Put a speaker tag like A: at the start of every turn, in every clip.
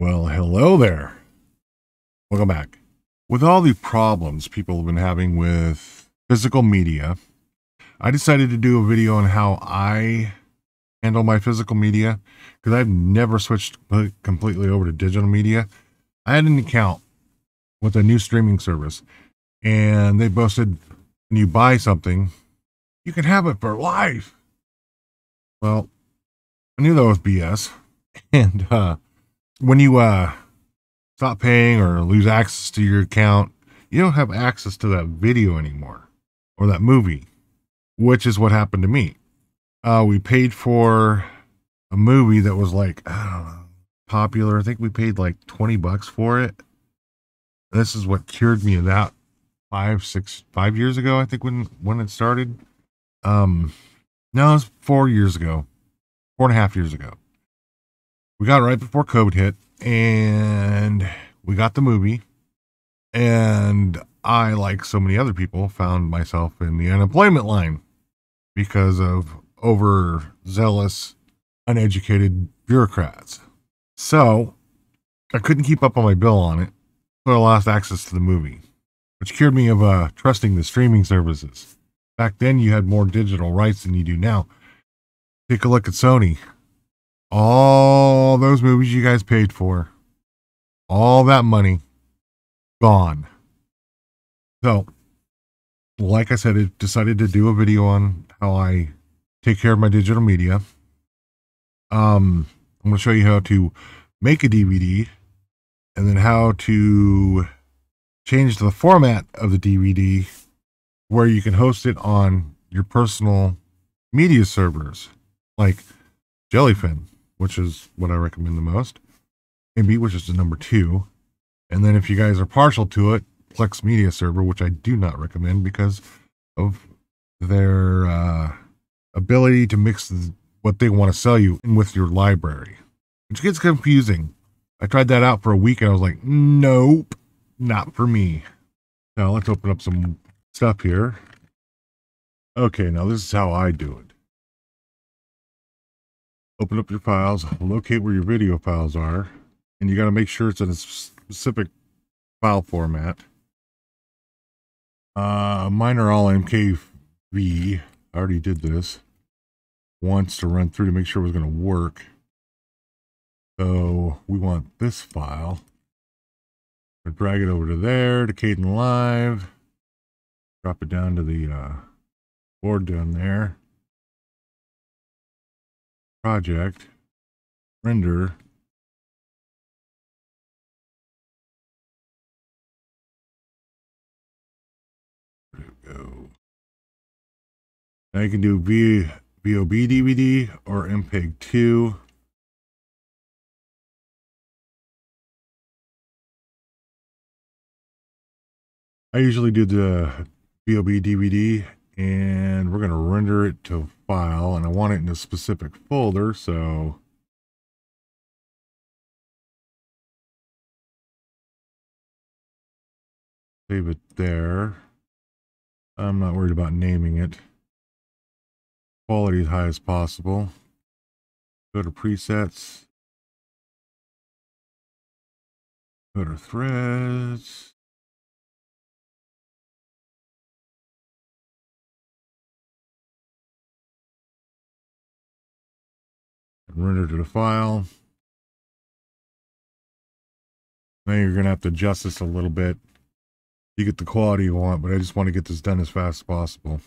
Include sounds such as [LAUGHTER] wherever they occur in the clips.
A: Well, hello there. Welcome back. With all the problems people have been having with physical media, I decided to do a video on how I handle my physical media because I've never switched completely over to digital media. I had an account with a new streaming service and they boasted when you buy something, you can have it for life. Well, I knew that was BS. [LAUGHS] And uh, when you uh, stop paying or lose access to your account, you don't have access to that video anymore or that movie, which is what happened to me. Uh, we paid for a movie that was like, I don't know, popular. I think we paid like 20 bucks for it. This is what cured me of that five, six, five years ago, I think when, when it started. Um, no, it was four years ago, four and a half years ago. We got it right before COVID hit and we got the movie. And I, like so many other people, found myself in the unemployment line because of overzealous, uneducated bureaucrats. So I couldn't keep up on my bill on it, so I lost access to the movie, which cured me of uh, trusting the streaming services. Back then, you had more digital rights than you do now. Take a look at Sony all those movies you guys paid for, all that money gone. So, like I said, I decided to do a video on how I take care of my digital media. Um, I'm going to show you how to make a DVD and then how to change the format of the DVD where you can host it on your personal media servers like Jellyfin which is what I recommend the most. Emby, which is the number two. And then if you guys are partial to it, Plex Media Server, which I do not recommend because of their uh, ability to mix what they want to sell you with your library, which gets confusing. I tried that out for a week and I was like, nope, not for me. Now let's open up some stuff here. Okay, now this is how I do it open up your files, locate where your video files are, and you got to make sure it's in a specific file format. Uh, mine are all MKV. I already did this once to run through to make sure it was going to work. So we want this file. drag it over to there to Caden Live. Drop it down to the uh, board down there project, render, go. Now you can do v, VOB DVD or MPEG 2. I usually do the VOB DVD and we're going to render it to file want it in a specific folder so. Save it there. I'm not worried about naming it. Quality as high as possible. Go to presets. Go to threads render to the file. Now you're going to have to adjust this a little bit. You get the quality you want, but I just want to get this done as fast as possible.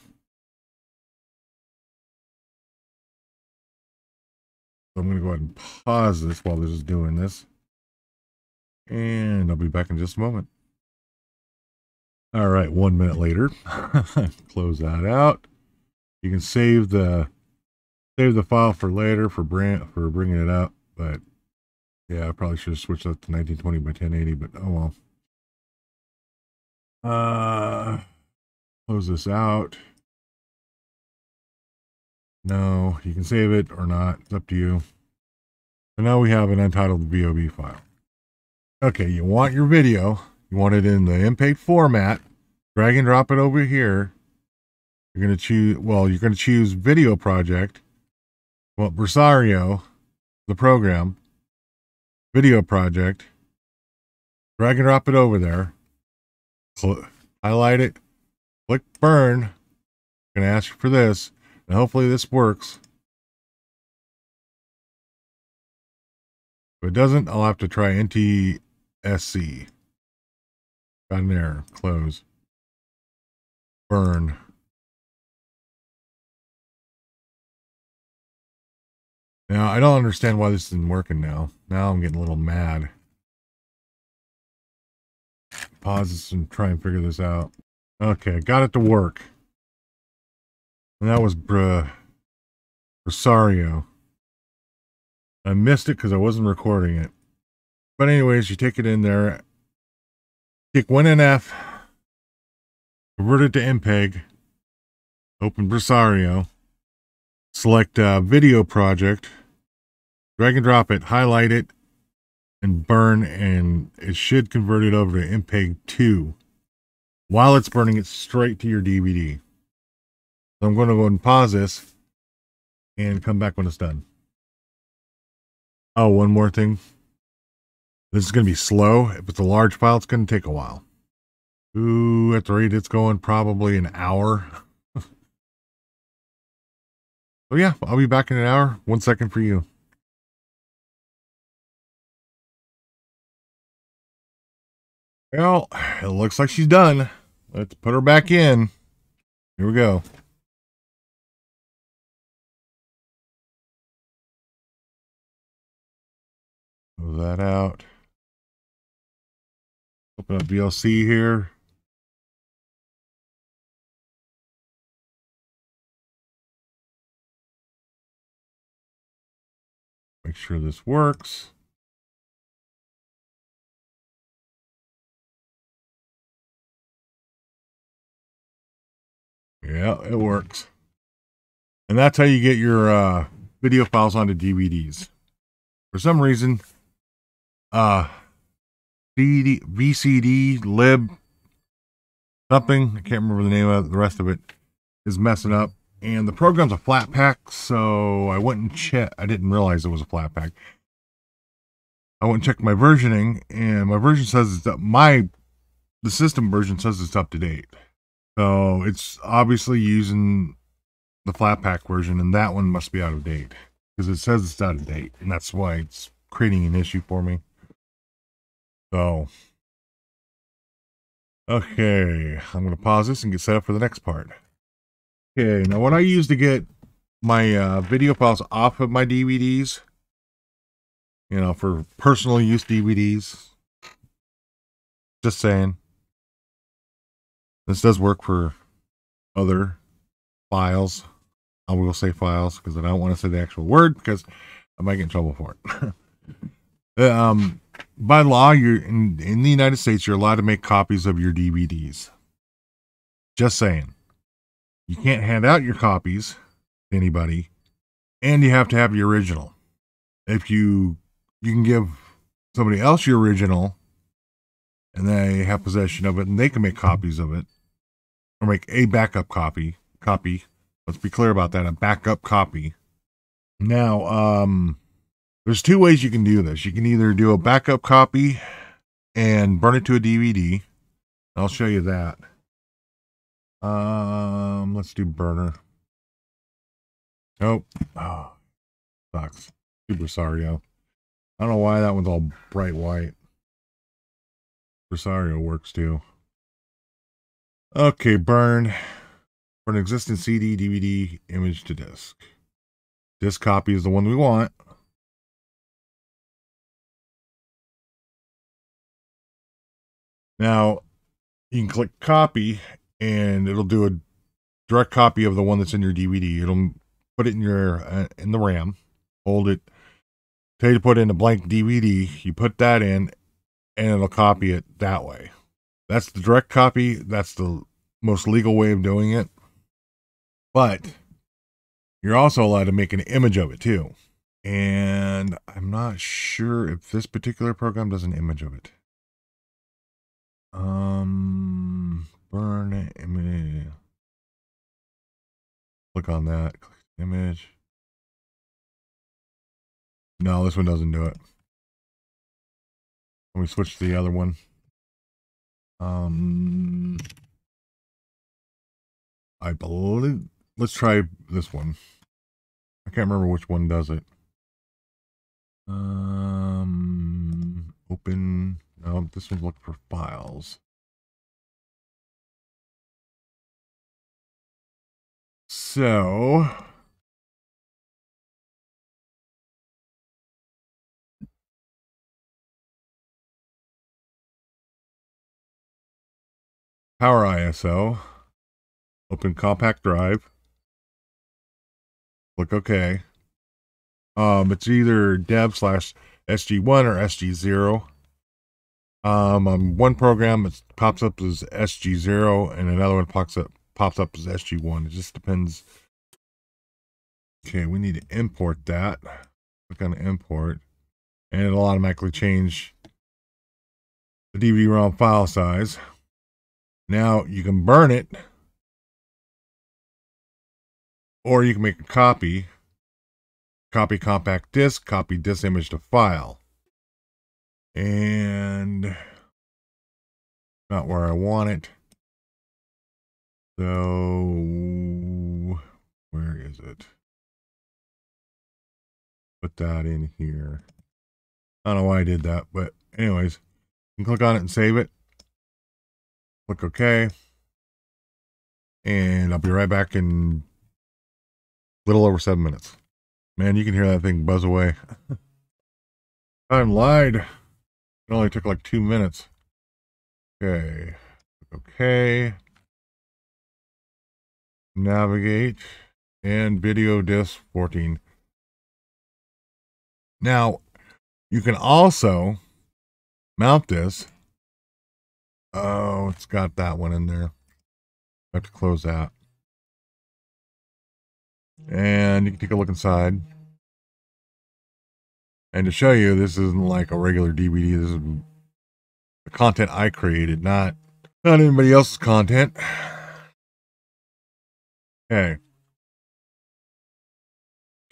A: So I'm going to go ahead and pause this while this is doing this. And I'll be back in just a moment. All right, one minute later. [LAUGHS] Close that out. You can save the Save the file for later for brand for bringing it up, but yeah, I probably should have switched that to 1920 by 1080, but oh well. Uh, close this out. No, you can save it or not. It's up to you. So now we have an untitled VOB file. Okay, you want your video. You want it in the MPEG format. Drag and drop it over here. You're going to choose, well, you're going to choose video project. Well, Brasero, the program, video project, drag and drop it over there, highlight it, click burn. Going to ask for this, and hopefully this works. If it doesn't, I'll have to try NTSC. Got an error. Close. Burn. Now, I don't understand why this isn't working now. Now I'm getting a little mad. Pause this and try and figure this out. Okay, I got it to work. And that was bruh. Rosario. I missed it because I wasn't recording it. But anyways, you take it in there. Take WinFF. Convert it to MPEG. Open Brasero. Select uh, video project. Drag and drop it. Highlight it. And burn. And it should convert it over to MPEG 2. While it's burning it straight to your DVD. So I'm going to go and pause this. And come back when it's done. Oh, one more thing. This is going to be slow. If it's a large file, it's going to take a while. Ooh, at the rate it's going, probably an hour. [LAUGHS] so yeah, I'll be back in an hour. One second for you. Well, it looks like she's done. Let's put her back in. Here we go. Move that out. Open up VLC here. Sure this works. Yeah, it works. And that's how you get your uh, video files onto DVDs. For some reason, uh VD, VCD lib something I can't remember the name of it, the rest of it is messing up and the program's a Flatpak, so I went and checked I didn't realize it was a Flatpak. I went and checked my versioning and my version says it's up my the system version says it's up to date so it's obviously using the Flatpak version and that one must be out of date because it says it's out of date and that's why it's creating an issue for me so, okay, I'm to pause this and get set up for the next part. Okay, now what I use to get my uh, video files off of my DVDs, you know, for personal use DVDs, just saying. This does work for other files. I will say files because I don't want to say the actual word because I might get in trouble for it. [LAUGHS] Uh, um, by law, you're in, in the United States, you're allowed to make copies of your DVDs. Just saying. You can't hand out your copies to anybody, and you have to have your original. If you you can give somebody else your original, and they have possession of it, and they can make copies of it, or make a backup copy. Copy. Let's be clear about that. A backup copy. Now, um, there's two ways you can do this. You can either do a backup copy and burn it to a DVD. I'll show you that. Um, let's do burner. Nope. Oh, sucks. Super Sario. I don't know why that one's all bright white. Brasero works too. Okay, burn. For an existing CD, DVD, image to disk. Disk copy is the one we want. Now, you can click copy and it'll do a direct copy of the one that's in your DVD. It'll put it in your uh, in the RAM, hold it, tell you to put in a blank DVD. You put that in, and it'll copy it that way. That's the direct copy. That's the most legal way of doing it. But you're also allowed to make an image of it too. And I'm not sure if this particular program does an image of it. Um, burn image. Click on that. Click image. No, this one doesn't do it. Let me switch to the other one. Um, I believe, let's try this one. I can't remember which one does it. Um, open, no, this one's looking for files. So, Power ISO. Open compact drive. Click OK. Um, it's either dev slash SG1 or SG0. Um, on one program, it pops up as SG0, and another one pops up pops up as SG1. It just depends. Okay, we need to import that. Click on import, and it'll automatically change the DVD-ROM file size. Now you can burn it, or you can make a copy, copy compact disk, copy this image to file. And not where I want it. So where is it? Put that in here. I don't know why I did that, but anyways, you can click on it and save it. Click OK. And I'll be right back in a little over seven minutes. Man, you can hear that thing buzz away. [LAUGHS] Time lied. It only took like two minutes. Okay. Okay. Navigate and video disk 14. Now, you can also mount this Oh, it's got that one in there. I have to close that. And you can take a look inside. And to show you, this isn't like a regular DVD. This is the content I created, not not anybody else's content. Okay.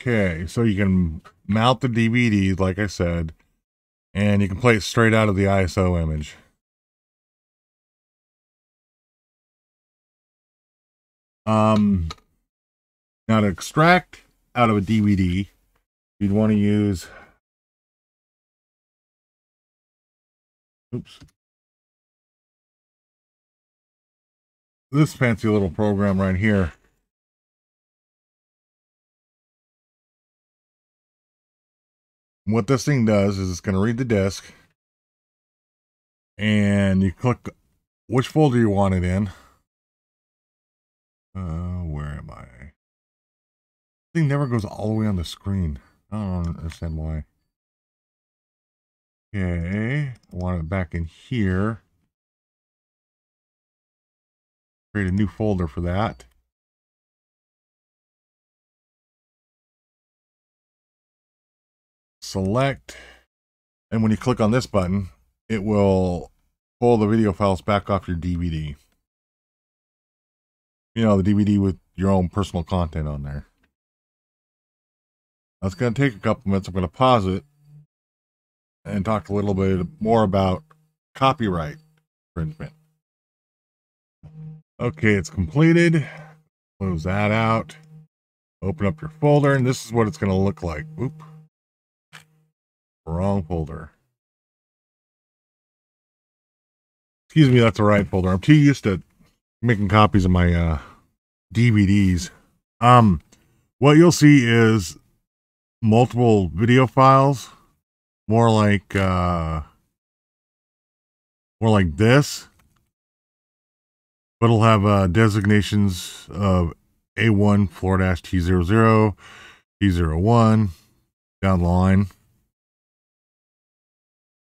A: Okay, so you can mount the DVD, like I said, and you can play it straight out of the ISO image. Um, now to extract out of a DVD, you'd want to use, oops, this fancy little program right here. What this thing does is it's going to read the disk and you click which folder you want it in. Uh, where am I? Thing never goes all the way on the screen. I don't understand why. Okay, I want it back in here. Create a new folder for that. Select, and when you click on this button, it will pull the video files back off your DVD you know, the DVD with your own personal content on there. That's going to take a couple minutes. I'm going to pause it and talk a little bit more about copyright infringement. Okay, it's completed. Close that out. Open up your folder, and this is what it's going to look like. Oop. Wrong folder. Excuse me, that's the right folder. I'm too used to making copies of my uh, DVDs. Um, what you'll see is multiple video files, more like uh, more like this, but it'll have uh, designations of A1 floor dash T00, T01 down the line.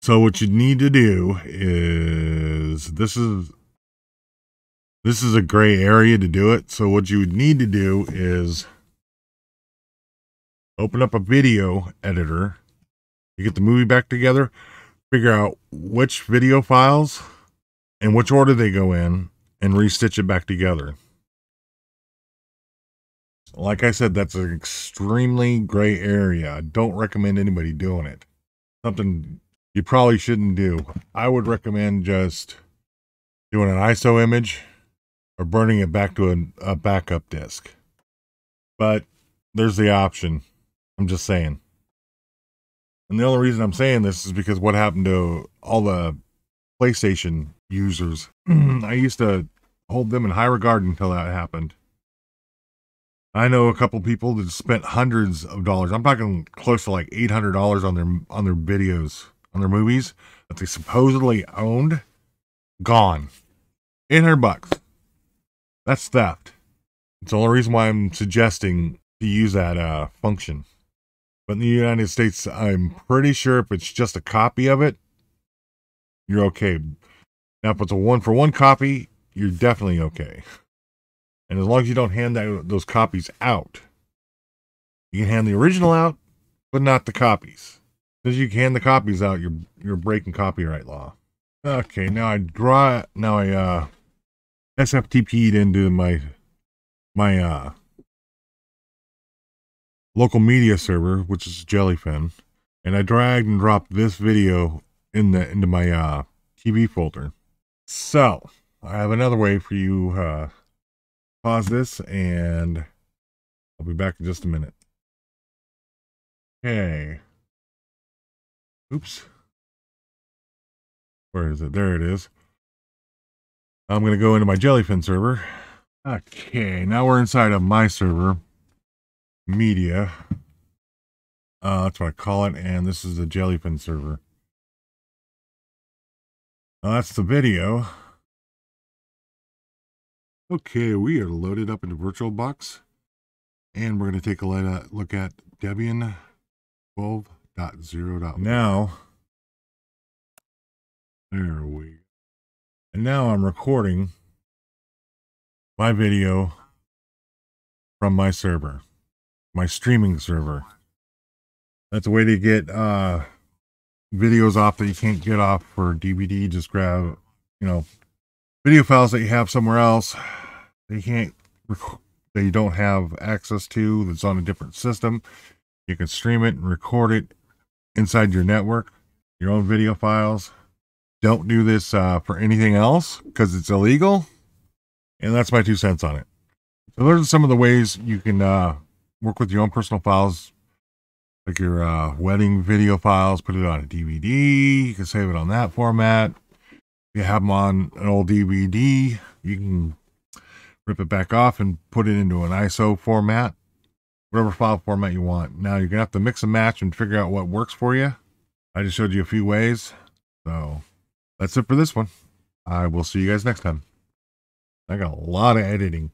A: So what you need to do is this is this is a gray area to do it. So what you would need to do is open up a video editor. You get the movie back together, figure out which video files and which order they go in and restitch it back together. Like I said, that's an extremely gray area. I don't recommend anybody doing it. Something you probably shouldn't do. I would recommend just doing an ISO image or burning it back to a, backup disk. But there's the option. I'm just saying. And the only reason I'm saying this is because what happened to all the PlayStation users. [CLEARS THROAT] I used to hold them in high regard until that happened. I know a couple people that spent hundreds of dollars. I'm talking close to like eight hundred dollars on their on their videos, on their movies that they supposedly owned. Gone. Eight hundred bucks. That's theft. It's the only reason why I'm suggesting to use that uh, function. But in the United States, I'm pretty sure if it's just a copy of it, you're okay. Now, if it's a one for one copy, you're definitely okay. And as long as you don't hand that, those copies out, you can hand the original out, but not the copies. Because you can hand the copies out, you're you're breaking copyright law. Okay, now I draw now I uh SFTP'd into my my uh local media server, which is Jellyfin, and I dragged and dropped this video in the into my uh TV folder. So I have another way for you uh pause this and I'll be back in just a minute. Okay. Oops. Where is it? There it is. I'm going to go into my Jellyfin server. Okay, now we're inside of my server. Media. Uh, that's what I call it. And this is the Jellyfin server. Now that's the video. Okay, we are loaded up into VirtualBox. And we're going to take a look at Debian 12.0. Now, there we go. And now I'm recording my video from my server, my streaming server. That's a way to get uh, videos off that you can't get off for DVD. Just grab, you know, video files that you have somewhere else that you can't that you don't have access to that's on a different system you can stream it and record it inside your network your own video files. Don't do this uh, for anything else because it's illegal and that's my two cents on it. So those are some of the ways you can uh, work with your own personal files like your uh, wedding video files put it on a dvd you can save it on that format. If you have them on an old DVD, you can rip it back off and put it into an ISO format, whatever file format you want. Now you're gonna have to mix and match and figure out what works for you. I just showed you a few ways. So that's it for this one. I will see you guys next time. I got a lot of editing.